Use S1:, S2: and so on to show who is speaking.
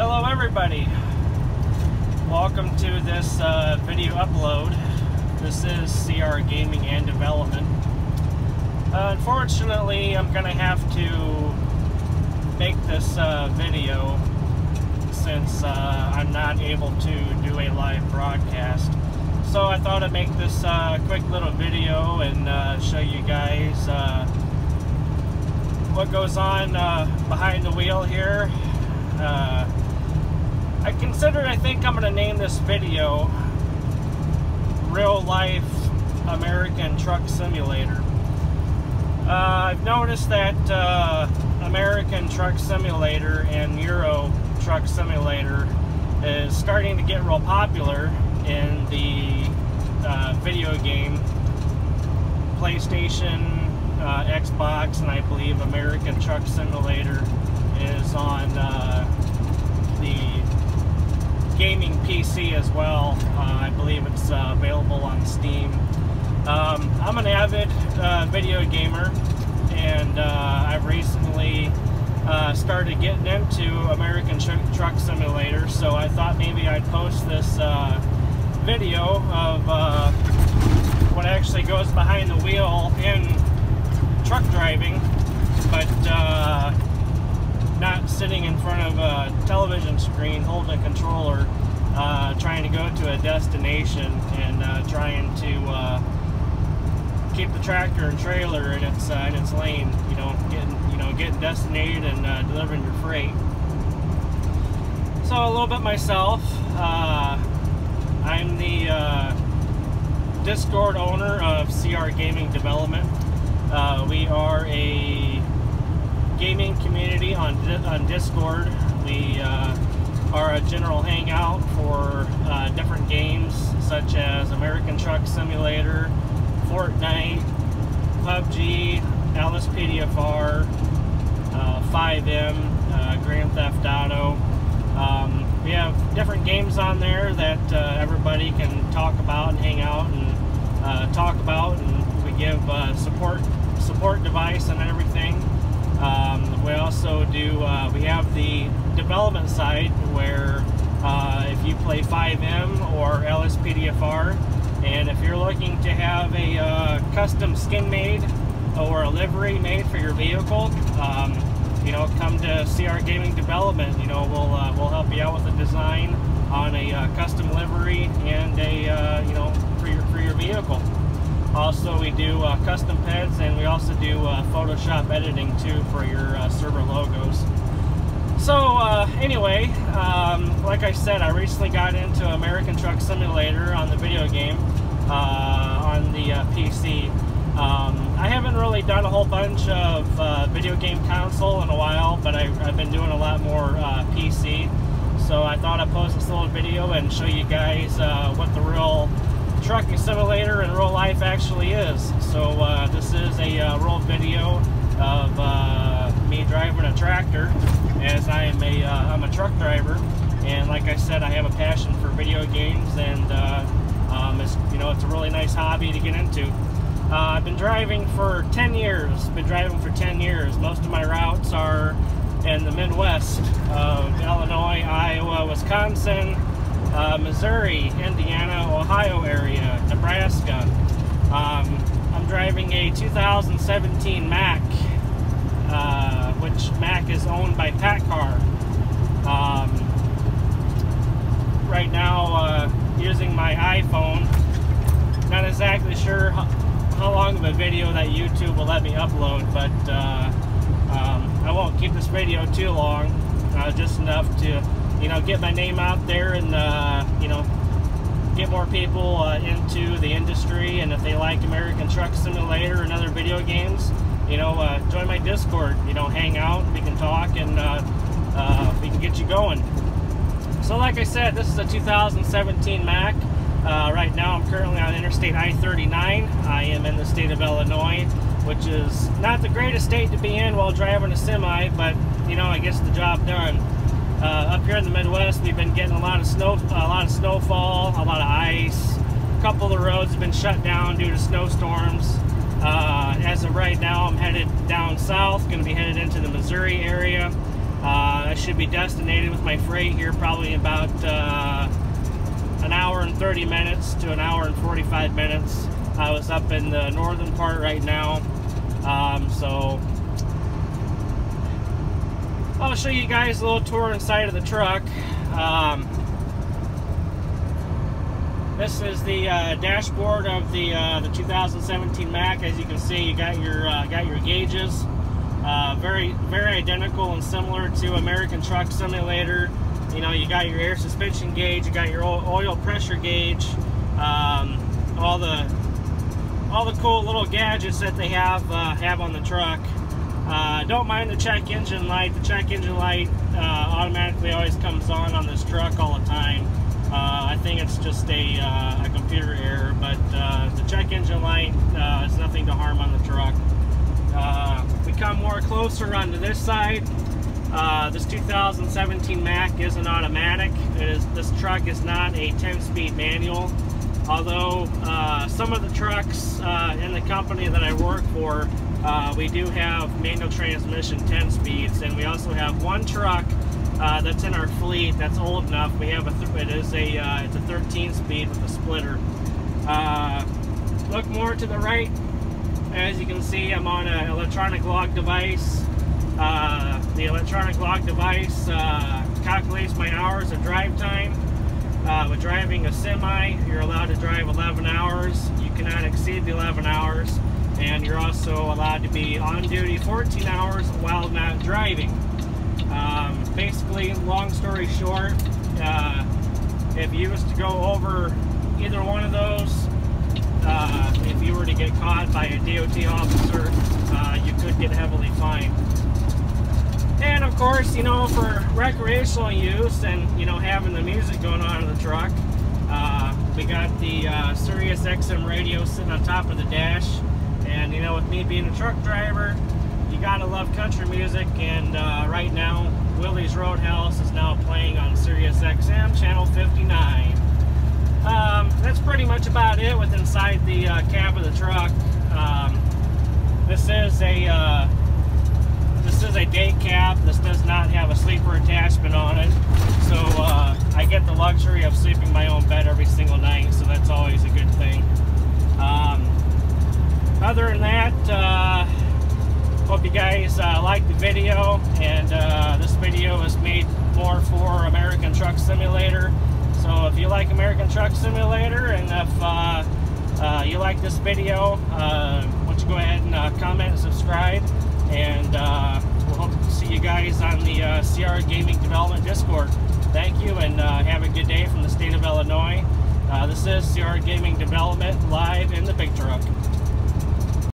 S1: Hello everybody. Welcome to this uh, video upload. This is CR Gaming and Development. Uh, unfortunately, I'm going to have to make this uh, video since uh, I'm not able to do a live broadcast. So I thought I'd make this uh, quick little video and uh, show you guys what goes on behind the wheel here. I considered, I think I'm going to name this video Real Life American Truck Simulator. Uh, I've noticed that uh, American Truck Simulator and Euro Truck Simulator is starting to get real popular in the uh, video game PlayStation, uh, Xbox, and I believe American Truck Simulator is on uh, the gaming PC as well. Uh, I believe it's uh, available on Steam. Um, I'm an avid uh, video gamer, and uh, I've recently uh, started getting into American Truck Simulator, so I thought maybe I'd post this uh, video of what actually goes behind the wheel in truck driving, but not sitting in front of a television screen holding a controller uh, trying to go to a destination and uh, trying to uh, keep the tractor and trailer in its uh, in its lane you know getting you know getting designated and uh, delivering your freight. So a little bit myself uh, I'm the Discord owner of CR Gaming Development. We are a gaming community on, on Discord. We uh, are a general hangout for uh, different games such as American Truck Simulator, Fortnite, PUBG, LSPDFR, uh, FiveM, uh, Grand Theft Auto. Um, we have different games on there that uh, everybody can talk about and hang out and uh, talk about, and we give support support device and everything. Um, we also do, uh, we have the development side where uh, if you play FiveM or LSPDFR, and if you're looking to have a uh, custom skin made or a livery made for your vehicle, um, you know, come to CR Gaming Development. You know, we'll uh, we'll help you out with the design on a uh, custom livery and a uh, you know for your for your vehicle. Also, we do uh, custom PEDs and we also do uh, Photoshop editing too for your uh, server logos. So uh, anyway, um, like I said, I recently got into American Truck Simulator on the video game uh, on the uh, PC. Um, I haven't really done a whole bunch of video game console in a while, but I, have been doing a lot more PC. So I thought I'd post this little video and show you guys what the real trucking simulator in real life actually is. So uh, this is a uh, real video of uh, me driving a tractor as I am a am uh, a truck driver and like I said I have a passion for video games and uh, um, it's you know it's a really nice hobby to get into. Uh, I've been driving for 10 years, been driving for 10 years. Most of my routes are in the Midwest Illinois, Iowa, Wisconsin, Missouri, Indiana, Ohio area, Nebraska. Um, I'm driving a 2017 Mack, uh, which Mack is owned by PACCAR. Um, right now, uh, using my iPhone. Not exactly sure how, how, long of a video that YouTube will let me upload, but uh, um, I won't keep this video too long, uh, just enough to you know, get my name out there and, uh, you know, get more people uh, into the industry. And if they like American Truck Simulator and other video games, you know, uh, join my Discord. You know, hang out, we can talk, and uh, uh, we can get you going. So, like I said, this is a 2017 Mack. Uh, right now, I'm currently on Interstate I-39. I am in the state of Illinois, which is not the greatest state to be in while driving a semi, but, you know, I guess the job done. Uh, up here in the Midwest, we've been getting a lot of snow, a lot of snowfall, a lot of ice. A couple of the roads have been shut down due to snowstorms. Uh, as of right now, I'm headed down south, going to be headed into the Missouri area. Uh, I should be destinated with my freight here probably about uh, an hour and 30 minutes to an hour and 45 minutes. I was up in the northern part right now, um, so I'll show you guys a little tour inside of the truck. Um, this is the uh, dashboard of the uh, the 2017 Mack. As you can see, you got your uh, got your gauges. Uh, very very identical and similar to American Truck Simulator. You know, you got your air suspension gauge, you got your oil pressure gauge, um, all the all the cool little gadgets that they have uh, have on the truck. Uh, don't mind the check engine light. The check engine light automatically always comes on on this truck all the time. Uh, I think it's just a, uh, a computer error, but uh, the check engine light uh, is nothing to harm on the truck. Uh, we come more closer onto this side. Uh, this 2017 Mack is an automatic. This truck is not a 10-speed manual, although some of the trucks in the company that I work for, we do have manual transmission 10 speeds, and we also have one truck uh, that's in our fleet that's old enough. We have a it is a uh, it's a 13 speed with a splitter. Uh, look more to the right. As you can see, I'm on an electronic log device. Uh, the electronic log device uh, calculates my hours of drive time. Uh, with driving a semi, you're allowed to drive 11 hours. You cannot exceed the 11 hours. And you're also allowed to be on duty 14 hours while not driving. Um, basically, long story short, uh, if you was to go over either one of those, uh, if you were to get caught by a DOT officer, uh, you could get heavily fined. And of course, you know, for recreational use and, you know, having the music going on in the truck, uh, we got the uh, Sirius XM radio sitting on top of the dash. And, you know, with me being a truck driver, you gotta love country music, and uh, right now, Willie's Roadhouse is now playing on Sirius XM, channel 59. Um, that's pretty much about it with inside the uh, cab of the truck. Um, this is a uh, is a day cab. This does not have a sleeper attachment on it, so uh, I get the luxury of sleeping my own bed every single night. So that's always a good thing. Um, other than that uh, Hope you guys uh, the video, and uh, this video is made more for American Truck Simulator. So if you like American Truck Simulator, and if uh, uh you like this video, uh, why don't you go ahead and uh, comment and subscribe, and we'll hope to see you guys on the uh, CR Gaming Development Discord. Thank you, and uh, have a good day from the state of Illinois. Uh, this is CR Gaming Development live in the big truck.